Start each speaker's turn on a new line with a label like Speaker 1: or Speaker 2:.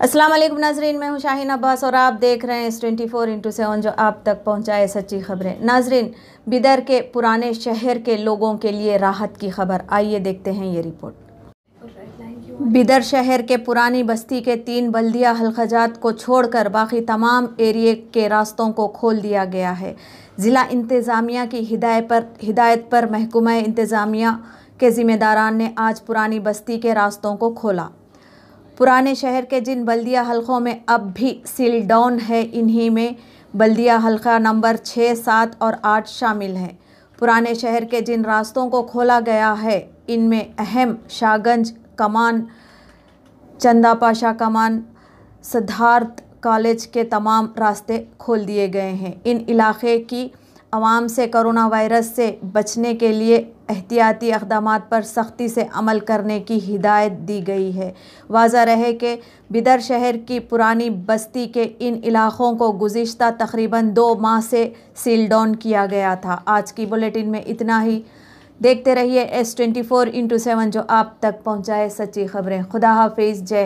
Speaker 1: अस्सलाम वालेकुम नाजरीन, मैं हूँ शाहीन अब्बास और आप देख रहे हैं इस ट्वेंटी फोर इंटू सेवन जो आप तक पहुँचाए सच्ची खबरें। नाजरीन, बिदर के पुराने शहर के लोगों के लिए राहत की खबर। आइए देखते हैं ये रिपोर्ट। बिदर शहर के पुरानी बस्ती के तीन बल्दिया हलखजात को छोड़कर बाकी तमाम एरिए के रास्तों को खोल दिया गया है। ज़िला इंतज़ामिया की हिदायत पर हिदायत पर महकमा इंतज़ामिया के ज़िम्मेदारान ने आज पुरानी बस्ती के रास्तों को खोला। पुराने शहर के जिन बल्दिया हलकों में अब भी सील डाउन है, इन्हीं में बल्दिया हलका नंबर छः, सात और आठ शामिल हैं। पुराने शहर के जिन रास्तों को खोला गया है, इनमें अहम शाहगंज, कमान चंदा पाशा कमान, सिद्धार्थ कॉलेज के तमाम रास्ते खोल दिए गए हैं। इन इलाके की आवाम से करोना वायरस से बचने के लिए एहतियाती इकदाम पर सख्ती से अमल करने की हिदायत दी गई है। वाज़ा रहे कि बिदर शहर की पुरानी बस्ती के इन इलाक़ों को गुज्त तकरीबन दो माह से सील डाउन किया गया था। आज की बुलेटिन में इतना ही। देखते रहिए S twenty four into seven जो आप तक पहुँचाए सच्ची खबरें। खुदा हाफिज़। जय